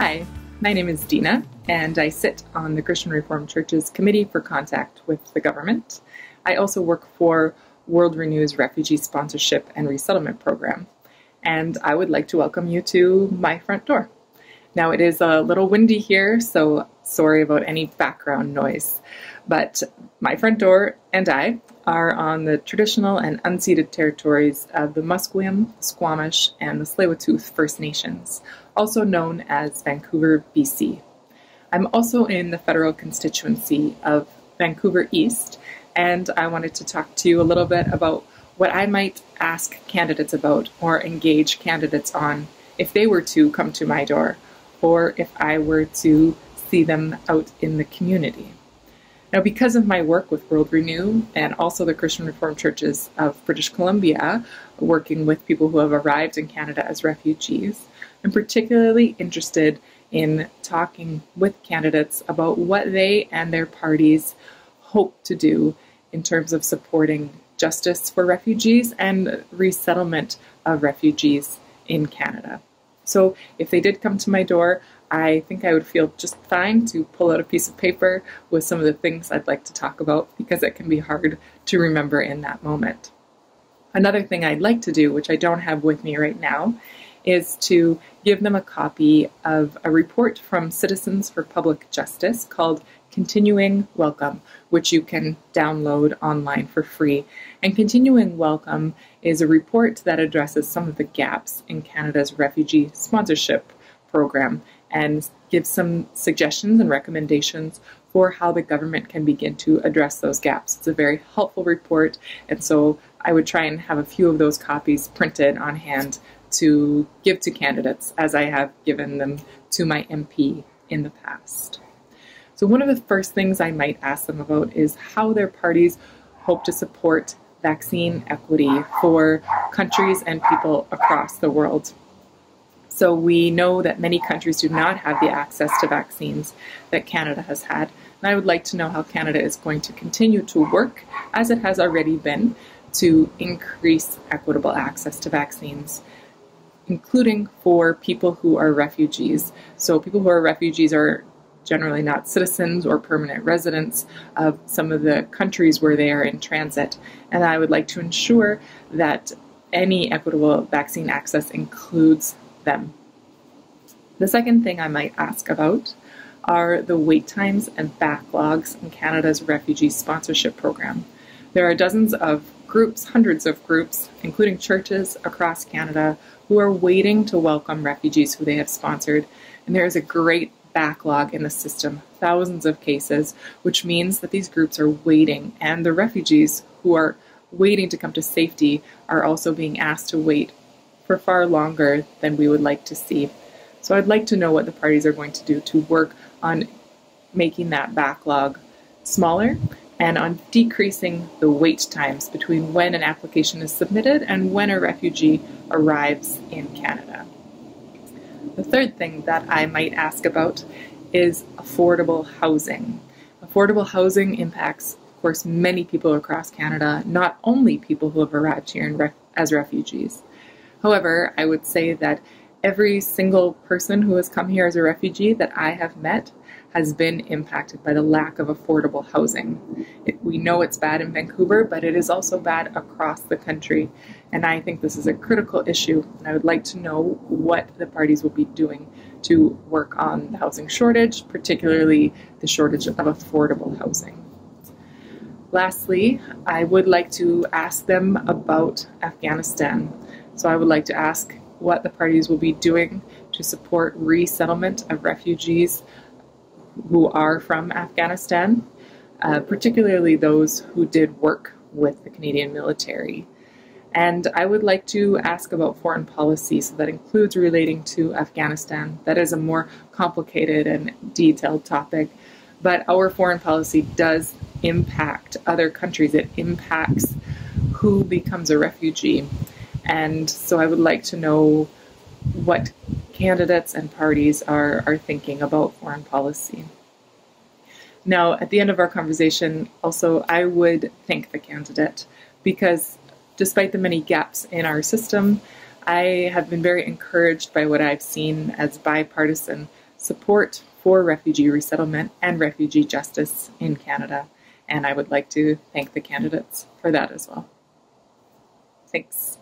Hi, my name is Dena, and I sit on the Christian Reformed Church's Committee for Contact with the Government. I also work for World Renew's Refugee Sponsorship and Resettlement Program, and I would like to welcome you to my front door. Now, it is a little windy here, so sorry about any background noise, but my front door and I are on the traditional and unceded territories of the Musqueam, Squamish, and the tsleil First Nations, also known as Vancouver, BC. I'm also in the federal constituency of Vancouver East, and I wanted to talk to you a little bit about what I might ask candidates about or engage candidates on if they were to come to my door or if I were to see them out in the community. Now, because of my work with World Renew and also the Christian Reformed Churches of British Columbia, working with people who have arrived in Canada as refugees, I'm particularly interested in talking with candidates about what they and their parties hope to do in terms of supporting justice for refugees and resettlement of refugees in Canada. So if they did come to my door, I think I would feel just fine to pull out a piece of paper with some of the things I'd like to talk about because it can be hard to remember in that moment. Another thing I'd like to do, which I don't have with me right now, is to give them a copy of a report from Citizens for Public Justice called Continuing Welcome, which you can download online for free. And Continuing Welcome is a report that addresses some of the gaps in Canada's refugee sponsorship program and gives some suggestions and recommendations for how the government can begin to address those gaps. It's a very helpful report, and so I would try and have a few of those copies printed on hand to give to candidates as I have given them to my MP in the past. So, one of the first things I might ask them about is how their parties hope to support vaccine equity for countries and people across the world. So, we know that many countries do not have the access to vaccines that Canada has had. And I would like to know how Canada is going to continue to work, as it has already been, to increase equitable access to vaccines including for people who are refugees. So, people who are refugees are generally not citizens or permanent residents of some of the countries where they are in transit. And I would like to ensure that any equitable vaccine access includes them. The second thing I might ask about are the wait times and backlogs in Canada's refugee sponsorship program. There are dozens of groups, hundreds of groups, including churches across Canada, who are waiting to welcome refugees who they have sponsored. And there is a great backlog in the system, thousands of cases, which means that these groups are waiting, and the refugees who are waiting to come to safety are also being asked to wait for far longer than we would like to see. So I'd like to know what the parties are going to do to work on making that backlog smaller and on decreasing the wait times between when an application is submitted and when a refugee arrives in Canada. The third thing that I might ask about is affordable housing. Affordable housing impacts, of course, many people across Canada, not only people who have arrived here ref- as refugees. However, I would say that every single person who has come here as a refugee that I have met has been impacted by the lack of affordable housing. It, we know it's bad in Vancouver, but it is also bad across the country. And I think this is a critical issue, and I would like to know what the parties will be doing to work on the housing shortage, particularly the shortage of affordable housing. Lastly, I would like to ask them about Afghanistan. So I would like to ask what the parties will be doing to support resettlement of refugees who are from Afghanistan, uh, particularly those who did work with the Canadian military. And I would like to ask about foreign policy, so that includes relating to Afghanistan. That is a more complicated and detailed topic, but our foreign policy does impact other countries. It impacts who becomes a refugee. And so I would like to know what candidates and parties are, are thinking about foreign policy. Now, at the end of our conversation, also, I would thank the candidate because despite the many gaps in our system, I have been very encouraged by what I've seen as bipartisan support for refugee resettlement and refugee justice in Canada. And I would like to thank the candidates for that as well. Thanks.